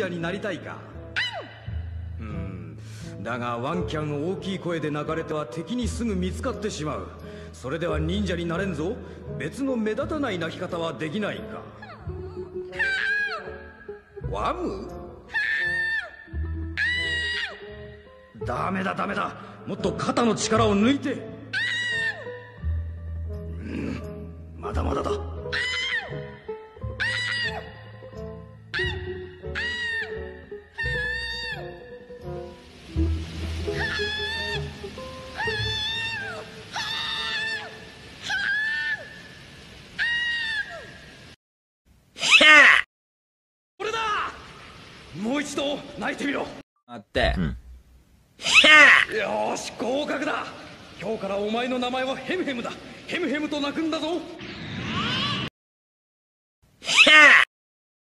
者になりたいか。うん。だがワンキャン大きい声で泣かれては敵にすぐ見つかってしまう。それでは忍者になれんぞ。別の目立たない泣き方はできないか。ワム？ダメだダメだ。もっと肩の力を抜いて。うん。まだまだだ。もう一度泣いてみろ。あって、よーし合格だ。今日からお前の名前はヘムヘムだ。ヘムヘムと泣くんだぞ